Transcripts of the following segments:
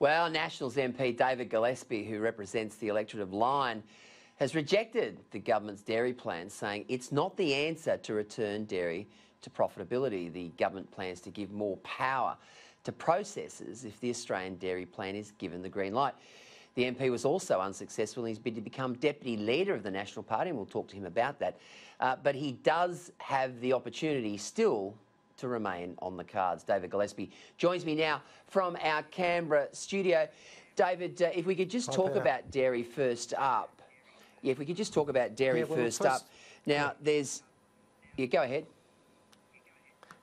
Well, Nationals MP David Gillespie, who represents the electorate of Lyne, has rejected the government's dairy plan, saying it's not the answer to return dairy to profitability. The government plans to give more power to processors if the Australian dairy plan is given the green light. The MP was also unsuccessful in his bid to become deputy leader of the National Party, and we'll talk to him about that. Uh, but he does have the opportunity still to remain on the cards. David Gillespie joins me now from our Canberra studio. David, uh, if we could just Hi, talk Peter. about dairy first up. Yeah, if we could just talk about dairy yeah, well, first, first, up. Now, yeah. there's. Yeah, go ahead.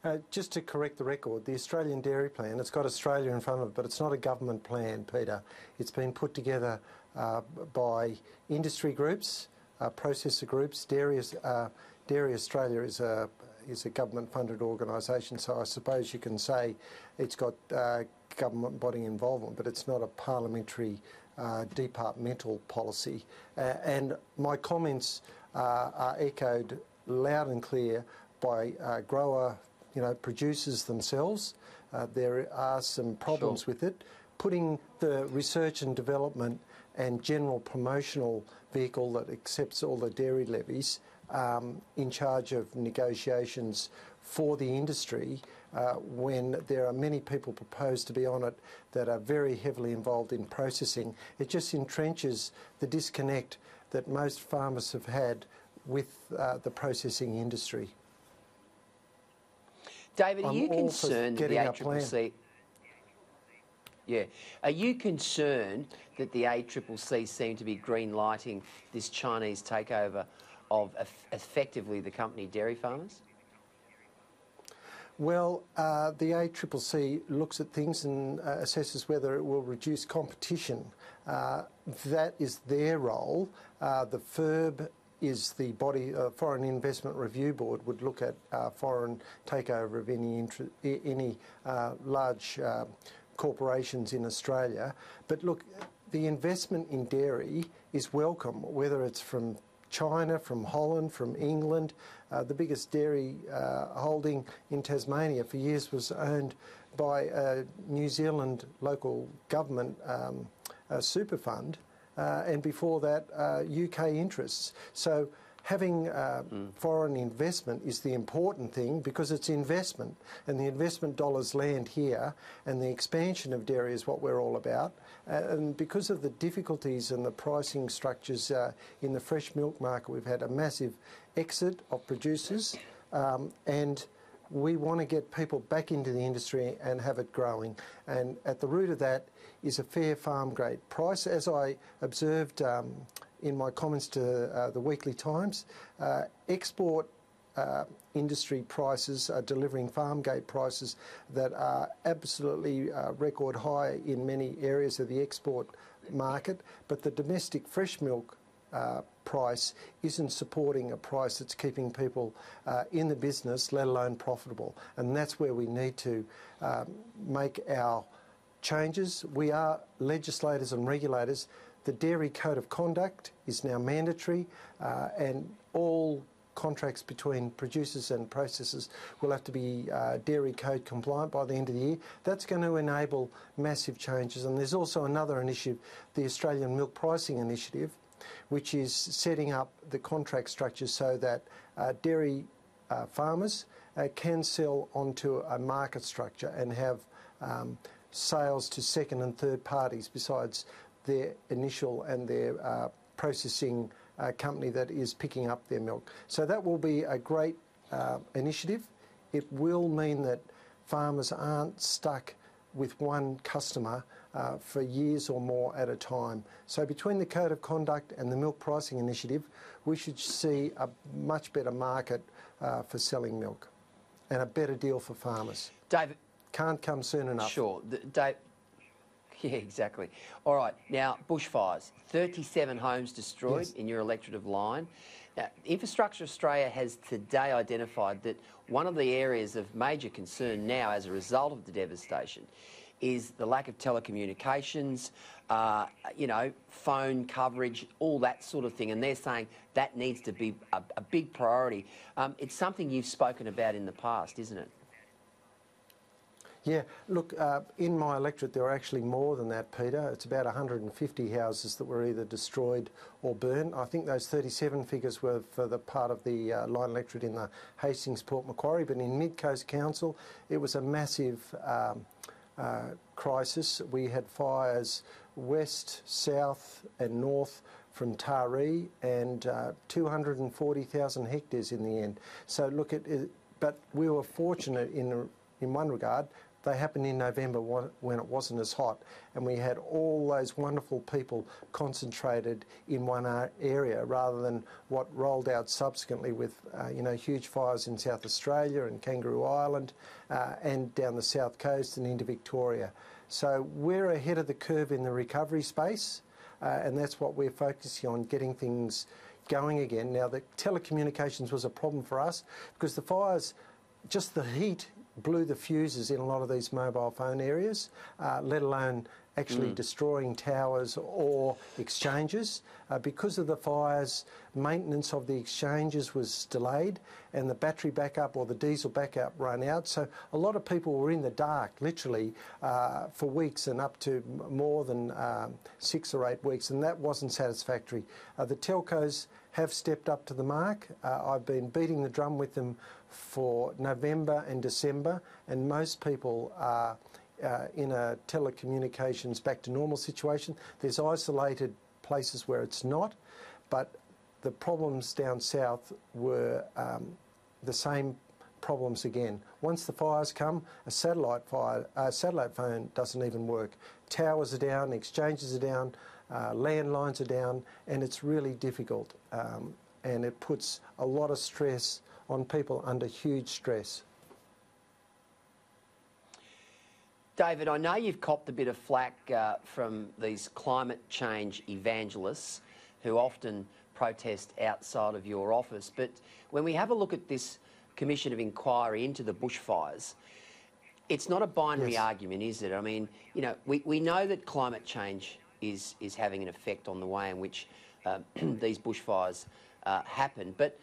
Uh, just to correct the record, the Australian Dairy Plan, it's got Australia in front of it, but it's not a government plan, Peter. It's been put together uh, by industry groups, uh, processor groups. Dairy, uh, Dairy Australia is a, is a government-funded organisation, so I suppose you can say it's got uh, government body involvement, but it's not a parliamentary uh, departmental policy. and my comments are echoed loud and clear by grower you know, producers themselves. Uh, there are some problems sure. with it. Putting the research and development and general promotional vehicle that accepts all the dairy levies um, in charge of negotiations for the industry uh, when there are many people proposed to be on it that are very heavily involved in processing. It just entrenches the disconnect that most farmers have had with uh, the processing industry. David, are I'm you concerned that the ACCC... Yeah. Are you concerned that the ACCC seem to be green lighting this Chinese takeover of effectively the company Dairy Farmers? Well, uh, the ACCC looks at things and uh, assesses whether it will reduce competition. Uh, that is their role. Uh, the FIRB is the body, uh, Foreign Investment Review Board would look at uh, foreign takeover of any, any large corporations in Australia. But look, the investment in dairy is welcome, whether it's from China, from Holland, from England. Uh, the biggest dairy uh, holding in Tasmania for years was owned by a New Zealand local government um, super fund uh, and before that, UK uh, interests. So having uh, mm. foreign investment is the important thing because it's investment and the investment dollars land here and the expansion of dairy is what we're all about. Uh, and because of the difficulties and the pricing structures uh, in the fresh milk market, we've had a massive exit of producers um, and we want to get people back into the industry and have it growing. And at the root of that is a fair farm gate price. As I observed um, in my comments to uh, the Weekly Times, uh, export uh, industry prices are delivering farm gate prices that are absolutely uh, record high in many areas of the export market, but the domestic fresh milk uh, price isn't supporting a price that's keeping people uh, in the business, let alone profitable. And that's where we need to um, make our changes. We are legislators and regulators. The Dairy Code of Conduct is now mandatory, uh, and all contracts between producers and processors will have to be uh, dairy code compliant by the end of the year. That's going to enable massive changes. And there's also another initiative, the Australian Milk Pricing Initiative, which is setting up the contract structure so that uh, dairy uh, farmers uh, can sell onto a market structure and have um, sales to second and third parties besides their initial and their uh, processing uh, company that is picking up their milk. So that will be a great uh, initiative. It will mean that farmers aren't stuck with one customer uh, for years or more at a time. So between the Code of Conduct and the Milk Pricing Initiative, we should see a much better market uh, for selling milk and a better deal for farmers. David, can't come soon enough. Sure. Dave, yeah, exactly. All right, now bushfires. 37 homes destroyed yes. in your electorate of Lyne. Now, Infrastructure Australia has today identified that one of the areas of major concern now as a result of the devastation is the lack of telecommunications, uh, you know, phone coverage, all that sort of thing. And they're saying that needs to be a, a big priority. Um, it's something you've spoken about in the past, isn't it? Yeah, look, uh, in my electorate there are actually more than that, Peter. It's about 150 houses that were either destroyed or burnt. I think those 37 figures were for the part of the uh, Lyne electorate in the Hastings Port Macquarie, but in Mid Coast Council it was a massive um, uh, crisis. We had fires west, south, and north from Taree, and uh, 240,000 hectares in the end. So look at it, but we were fortunate in in one regard they happened in November when it wasn't as hot, and we had all those wonderful people concentrated in one area rather than what rolled out subsequently with uh, you know huge fires in South Australia and Kangaroo Island uh, and down the south coast and into Victoria. So we're ahead of the curve in the recovery space, uh, and that's what we're focusing on getting things going again. Now the telecommunications was a problem for us because the fires just the heat blew the fuses in a lot of these mobile phone areas, uh, let alone actually mm. destroying towers or exchanges. Uh, because of the fires, maintenance of the exchanges was delayed and the battery backup or the diesel backup ran out. So a lot of people were in the dark, literally, uh, for weeks and up to more than um, six or eight weeks, and that wasn't satisfactory. Uh, the telcos have stepped up to the mark. Uh, I've been beating the drum with them for November and December, and most people are uh, in a telecommunications back to normal situation. There's isolated places where it's not, but the problems down south were um, the same problems again. Once the fires come, a satellite fire, a satellite phone doesn't even work. Towers are down, exchanges are down, uh, landlines are down, and it's really difficult. Um, and it puts a lot of stress on people under huge stress. David, I know you've copped a bit of flack uh, from these climate change evangelists who often protest outside of your office, but when we have a look at this commission of inquiry into the bushfires, it's not a binary yes. argument, is it? I mean, you know, we, we know that climate change is, is having an effect on the way in which uh, these bushfires uh, happen, but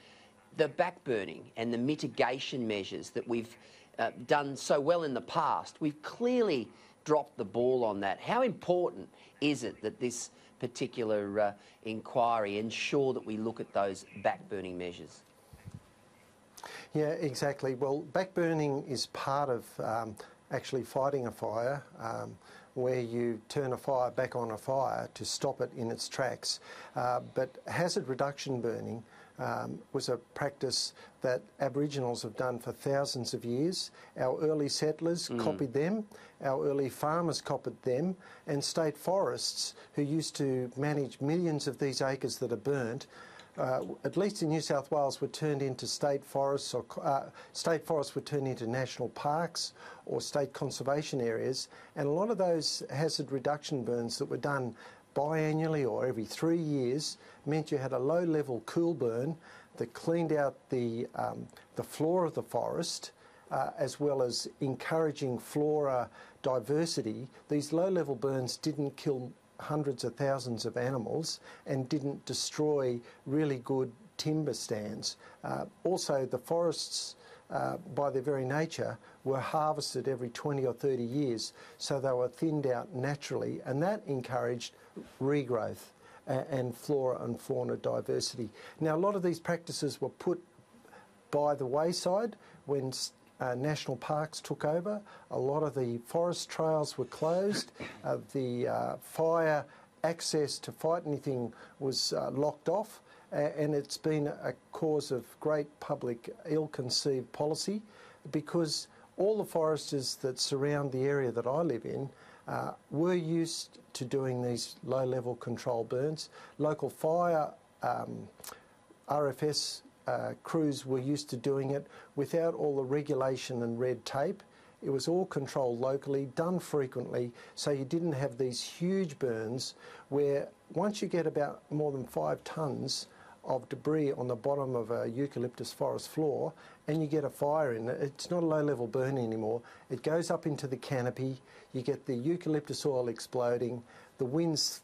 the backburning and the mitigation measures that we've uh, done so well in the past, we've clearly dropped the ball on that. How important is it that this particular uh, inquiry ensure that we look at those backburning measures? Yeah, exactly. Well, backburning is part of um, actually fighting a fire. Um, where you turn a fire back on a fire to stop it in its tracks. Uh, but hazard reduction burning um, was a practice that Aboriginals have done for thousands of years. Our early settlers mm. copied them, our early farmers copied them, and state forests, who used to manage millions of these acres that are burnt, uh, at least in New South Wales, were turned into state forests, or uh, state forests were turned into national parks or state conservation areas, and a lot of those hazard reduction burns that were done biannually or every three years meant you had a low level cool burn that cleaned out the, um, the floor of the forest uh, as well as encouraging flora diversity. These low level burns didn't kill hundreds of thousands of animals and didn't destroy really good timber stands. Uh, also, the forests, uh, by their very nature, were harvested every 20 or 30 years, so they were thinned out naturally, and that encouraged regrowth and flora and fauna diversity. Now, a lot of these practices were put by the wayside when uh, national parks took over. A lot of the forest trails were closed. Uh, the uh, fire access to fight anything was uh, locked off, and it's been a cause of great public ill-conceived policy because all the foresters that surround the area that I live in uh, were used to doing these low level control burns. Local fire um, RFS uh, crews were used to doing it without all the regulation and red tape. It was all controlled locally, done frequently, so you didn't have these huge burns where once you get about more than five tonnes of debris on the bottom of a eucalyptus forest floor and you get a fire in it, it's not a low level burn anymore. It goes up into the canopy, you get the eucalyptus oil exploding, the winds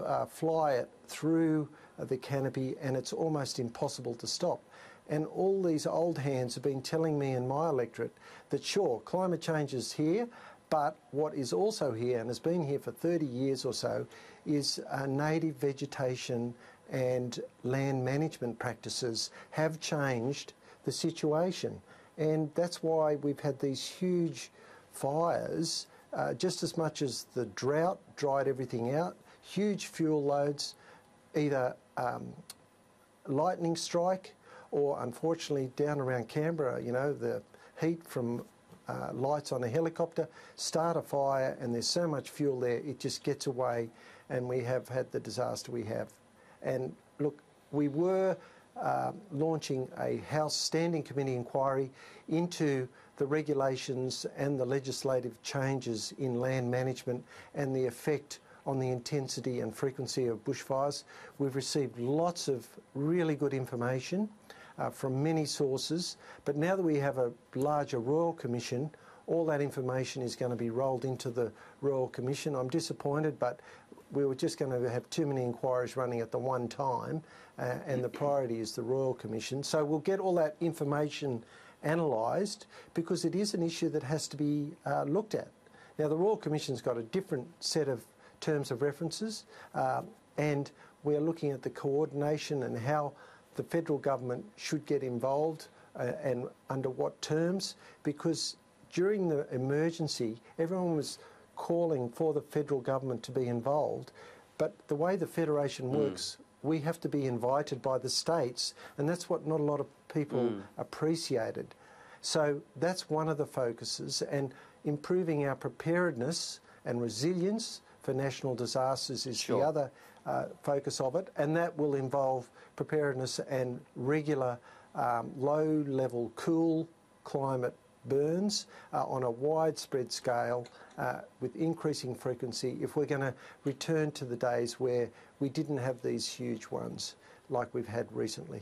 uh, fly it through the canopy, and it's almost impossible to stop. And all these old hands have been telling me in my electorate that sure, climate change is here, but what is also here and has been here for 30 years or so is uh, native vegetation and land management practices have changed the situation. And that's why we've had these huge fires, uh, just as much as the drought dried everything out, huge fuel loads, either um, lightning strike or unfortunately down around Canberra, you know, the heat from uh, lights on a helicopter start a fire and there's so much fuel there, it just gets away and we have had the disaster we have. And look, we were uh, launching a House Standing Committee inquiry into the regulations and the legislative changes in land management and the effect on the intensity and frequency of bushfires. We've received lots of really good information uh, from many sources, but now that we have a larger Royal Commission, all that information is going to be rolled into the Royal Commission. I'm disappointed, but we were just going to have too many inquiries running at the one time, uh, and the priority is the Royal Commission. So we'll get all that information analysed because it is an issue that has to be uh, looked at. Now, the Royal Commission's got a different set of terms of references, uh, and we're looking at the coordination and how the federal government should get involved uh, and under what terms, because during the emergency, everyone was calling for the federal government to be involved. But the way the federation mm. works, we have to be invited by the states, and that's what not a lot of people mm. appreciated. So that's one of the focuses, and improving our preparedness and resilience for national disasters is sure. the other uh, focus of it, and that will involve preparedness and regular um, low level cool climate burns uh, on a widespread scale uh, with increasing frequency if we're going to return to the days where we didn't have these huge ones like we've had recently.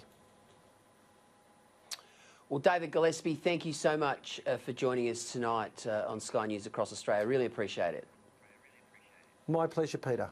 Well, David Gillespie, thank you so much uh, for joining us tonight uh, on Sky News Across Australia. Really appreciate it. My pleasure, Peter.